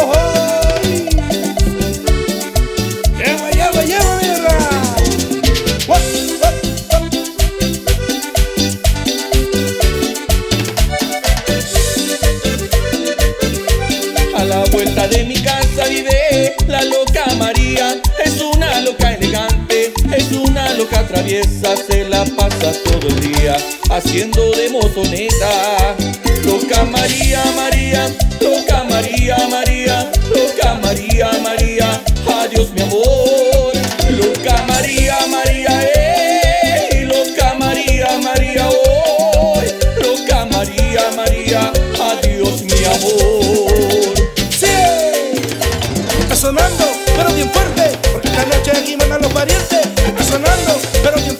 ¡Ojo! ¡Llevo, llevo, llevo! A la vuelta de mi casa vive la loca María. Es una loca elegante, es una loca traviesa, se la pasa todo el día, haciendo de motoneo. María, María, loca María, María, adiós mi amor. Loca María, María, eh, loca María, María, hoy. Loca María, María, adiós mi amor. Sí, está sonando, pero bien fuerte, porque esta noche aquí mandan los parientes. Está sonando, pero bien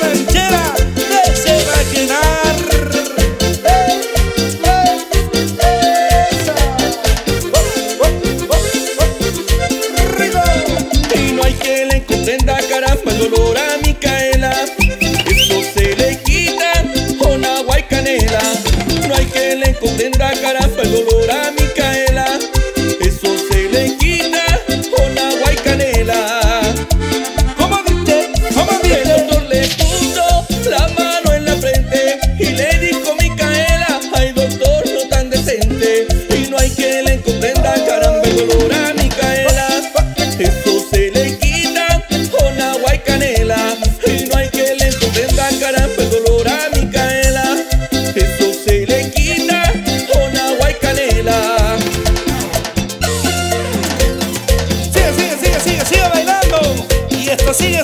ranchera que se va.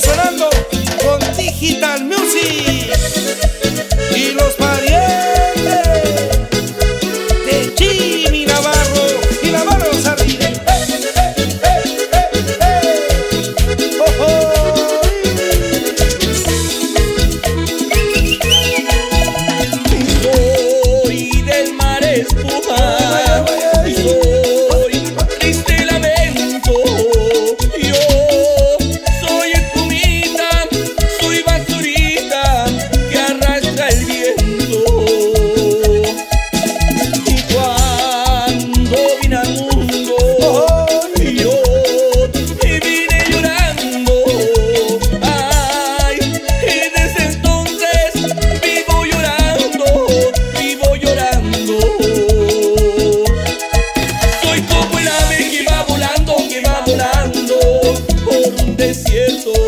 sonando con Digital Music y los parientes. desierto.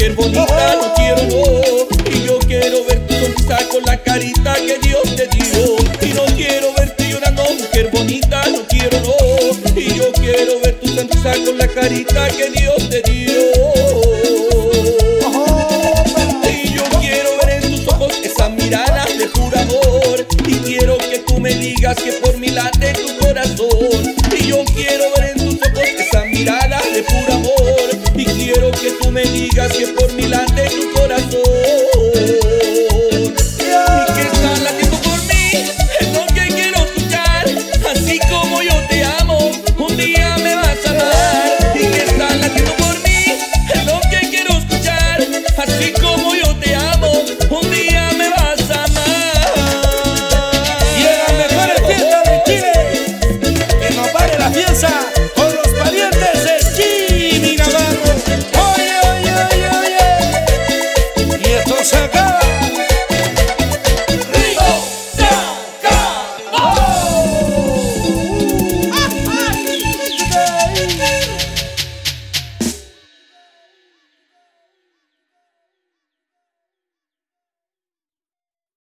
mujer bonita no quiero no Y yo quiero verte sonrisa con la carita que Dios te dio. Y no quiero verte llorando mujer bonita no quiero no Y yo quiero ver tu sonrisa con la carita que Dios te dio. Y yo quiero ver en tus ojos esa mirada de pura amor Y quiero que tú me digas que por mi late amigas que